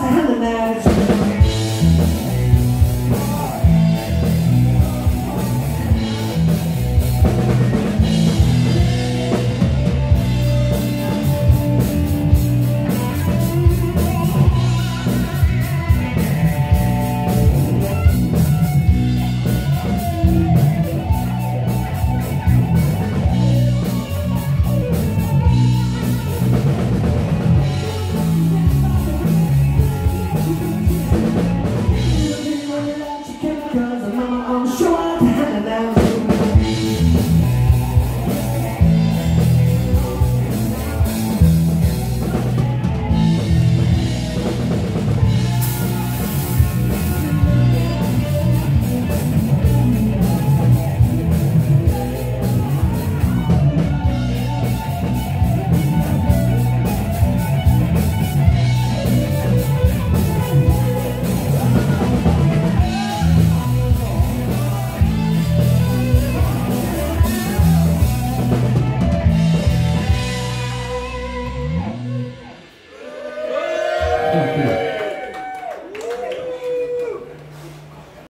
God's